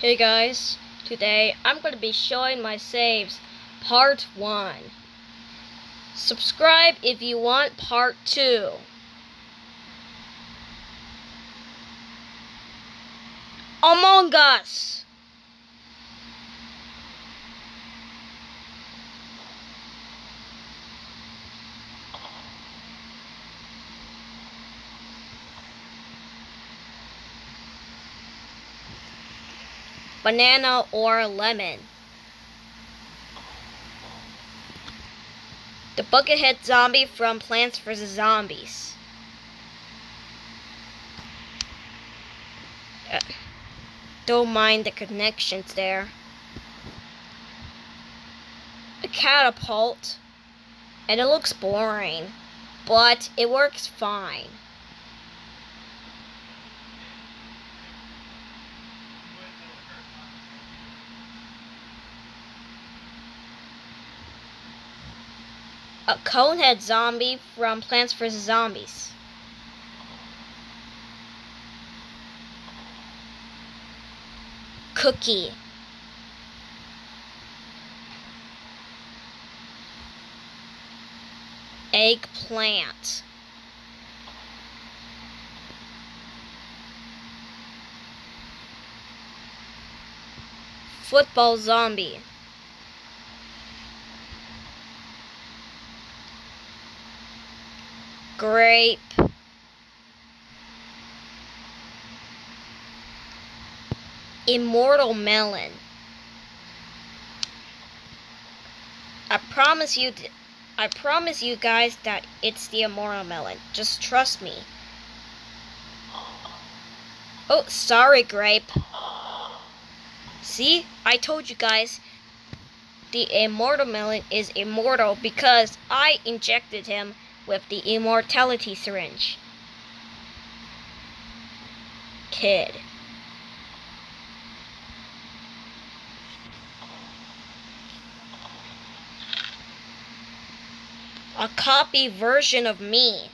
Hey guys, today I'm going to be showing my saves, part 1. Subscribe if you want part 2. Among Us! Banana or lemon? The Buckethead Zombie from Plants vs. Zombies. Uh, don't mind the connections there. A catapult. And it looks boring. But it works fine. A conehead zombie from Plants vs. Zombies. Cookie. Eggplant. Football zombie. Grape. Immortal melon. I promise you, I promise you guys that it's the immortal melon. Just trust me. Oh, sorry, grape. See, I told you guys the immortal melon is immortal because I injected him with the immortality syringe. Kid. A copy version of me.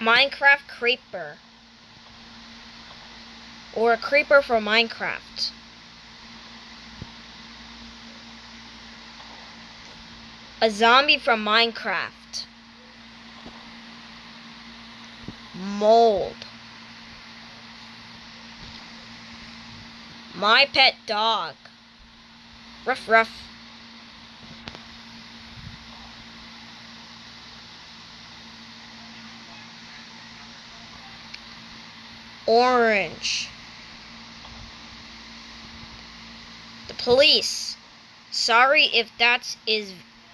Minecraft Creeper. Or a creeper from Minecraft. A zombie from Minecraft. Mold. My pet dog. Ruff ruff. Orange. The police. Sorry if that is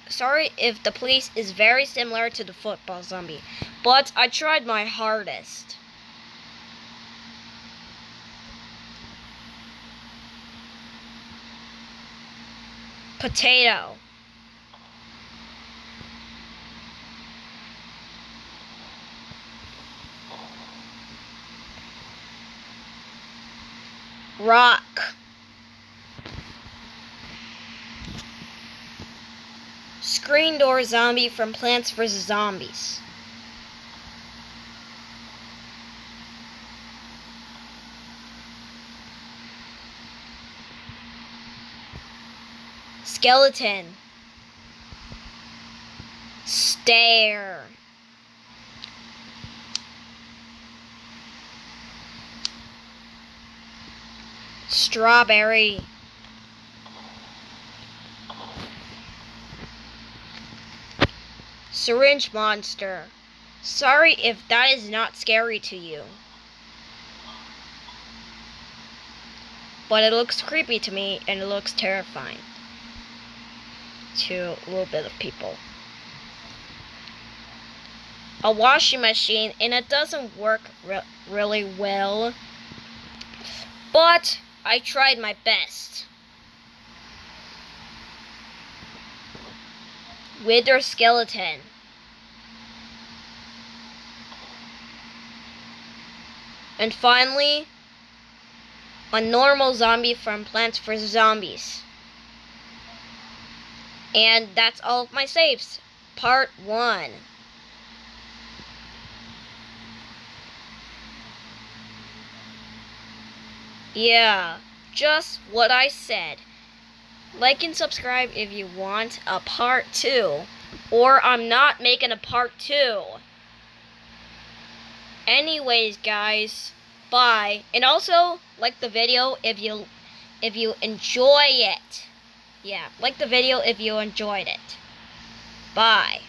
sorry if the police is very similar to the football zombie, but I tried my hardest. Potato. Rock. Screen door zombie from Plants vs. Zombies. Skeleton. Stare. Strawberry. Syringe monster. Sorry if that is not scary to you. But it looks creepy to me and it looks terrifying to a little bit of people. A washing machine and it doesn't work re really well. But I tried my best. Wither skeleton. And finally, a normal zombie from Plants vs. Zombies. And that's all of my saves. Part 1. Yeah, just what I said. Like and subscribe if you want a part 2. Or I'm not making a part 2. Anyways, guys, bye. And also, like the video if you if you enjoy it. Yeah, like the video if you enjoyed it. Bye.